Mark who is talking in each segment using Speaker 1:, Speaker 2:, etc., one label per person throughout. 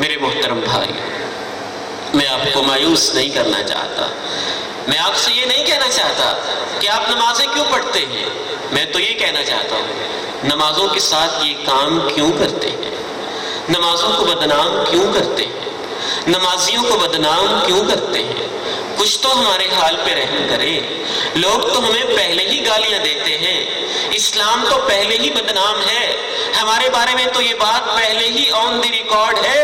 Speaker 1: मेरे मोहतरम भाई, मैं आपको मायूस नहीं करना चाहता। मैं आपसे ये नहीं कहना चाहता कि आप नमाजें क्यों पढ़ते हैं। मैं तो ये कहना चाहता हूँ, नमाजों के साथ ये काम क्यों करते हैं? नमाजों को बदनाम क्यों करते हैं? नमाजियों को बदनाम क्यों करते हैं? कुछ तो हमारे हाल पे रहम करे। लोग तो हमें पहले ही गालियाँ देते हैं। इस्लाम तो पहले ही बदनाम है। हमारे बारे में तो ये बात पहले ही ऑन द रिकॉर्ड है।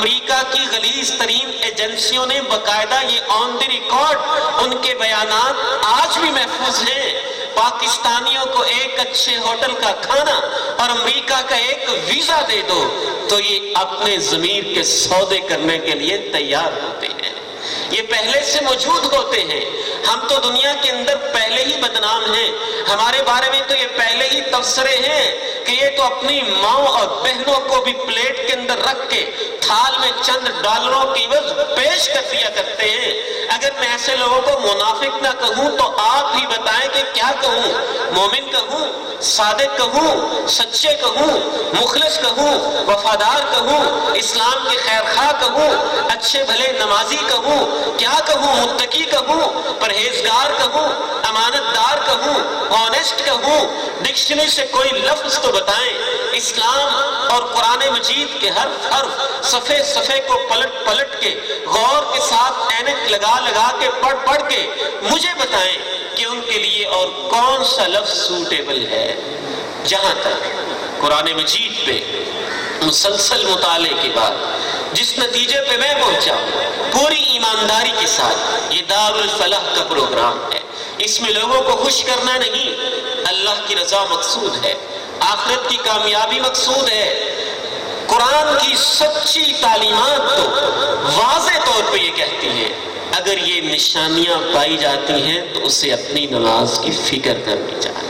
Speaker 1: अमेरिका की गलीज तरीन एजेंसियों ने बकायदा ये ऑन द रिकॉर्ड उनके बयानात आज भी महफूज हैं। पाकिस्तानियों को एक अच्छे होटल का खाना और अमेरिका का एक वीज़ा दे दो तो ये अपने जमीर के सौदे करने के लिए तैयार होते हैं। ये पहले से मौजूद होते हैं। हम तो दुनिया के अंदर पहले ही बदनाम हैं। हमारे बारे में तो ये पहले ही तबसरे हैं कि ये तो अपनी माओ और बहनों को भी प्लेट के अंदर रख के थाल में चंद डॉलरों की वज पेश कर दिया करते हैं। अगर मैं ऐसे लोगों को मुनाफिक ना कहूँ तो आप ही बताएँ कि क्या कहूँ। मोमिन कहूँ, सादिक कहूँ, सच्चे कहूँ, मुखलिस कहूँ, वफादार कहूँ, इस्लाम के खैर खा कहूँ, अच्छे भले नमाजी कहूँ, क्या कहूँ, मुत्तकी कहूँ, परहेजगार कहूँ कहूँ ऑनेस्ट कहूँ डिक्शनरी से कोई लफ्ज तो बताएँ। इस्लाम और कुरान मजीद के हर हर्फ सफे सफे को पलट पलट के, गौर के साथ एनक लगा लगा के, पढ़ पढ़ के मुझे बताएँ कि उनके लिए और कौन सा लफ्ज सूटेबल है। जहाँ तक कुरान मजीद पे मुसलसल मुताले के बाद जिस नतीजे पे मैं पहुँचा पूरी ईमानदारी के साथ, ये दारुल फलाह का प्रोग्राम है। इसमें लोगों को खुश करना नहीं, अल्लाह की रजा मकसूद है, आखिरत की कामयाबी मकसूद है। कुरान की सच्ची तालीमत तो वाज तौर पे ये कहती है, अगर ये निशानियाँ पाई जाती हैं तो उसे अपनी नमाज़ की फ़िक्र करनी चाहिए।